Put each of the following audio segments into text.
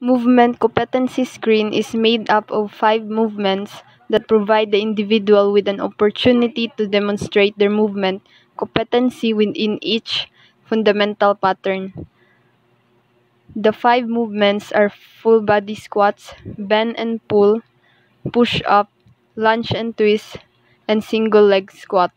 Movement competency screen is made up of five movements that provide the individual with an opportunity to demonstrate their movement competency within each fundamental pattern. The five movements are full body squats, bend and pull, push up, lunge and twist, and single leg squat.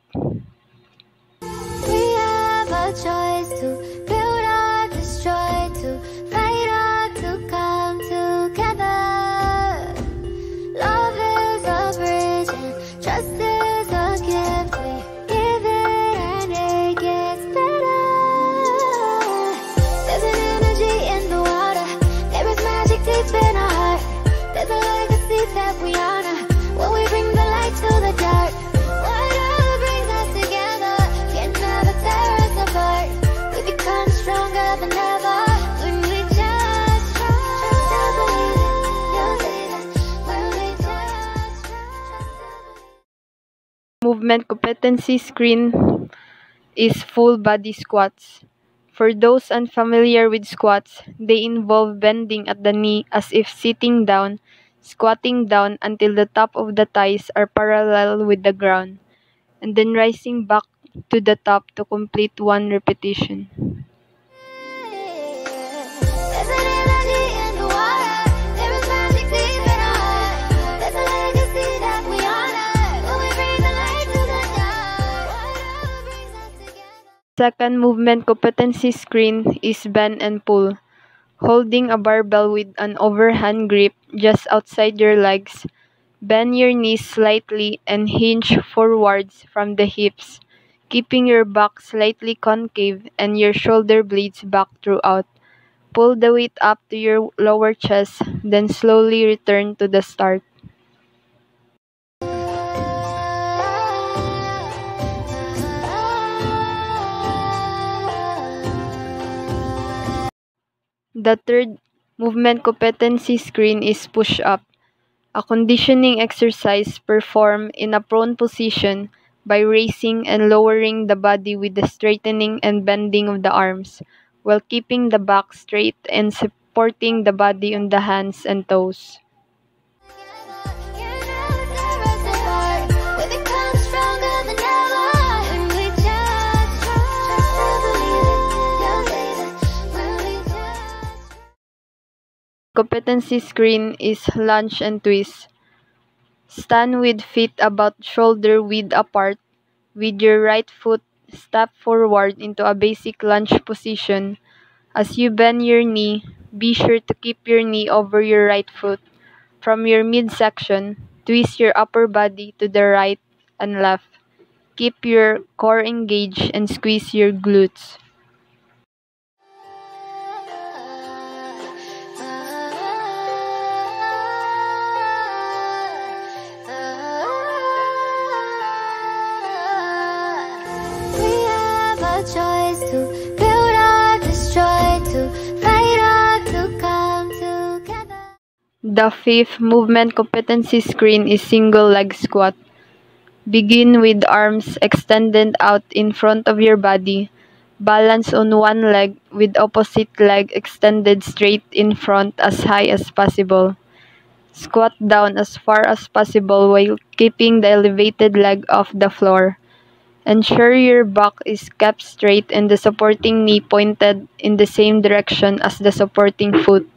Movement competency screen is full body squats. For those unfamiliar with squats, they involve bending at the knee as if sitting down, squatting down until the top of the thighs are parallel with the ground, and then rising back to the top to complete one repetition. Second movement competency screen is bend and pull. Holding a barbell with an overhand grip just outside your legs, bend your knees slightly and hinge forwards from the hips, keeping your back slightly concave and your shoulder blades back throughout. Pull the weight up to your lower chest, then slowly return to the start. The third movement competency screen is push up, a conditioning exercise performed in a prone position by raising and lowering the body with the straightening and bending of the arms, while keeping the back straight and supporting the body on the hands and toes. Competency screen is lunge and twist. Stand with feet about shoulder width apart, with your right foot step forward into a basic lunge position. As you bend your knee, be sure to keep your knee over your right foot. From your midsection, twist your upper body to the right and left. Keep your core engaged and squeeze your glutes. The fifth movement competency screen is single leg squat. Begin with arms extended out in front of your body. Balance on one leg with opposite leg extended straight in front as high as possible. Squat down as far as possible while keeping the elevated leg off the floor. Ensure your back is kept straight and the supporting knee pointed in the same direction as the supporting foot.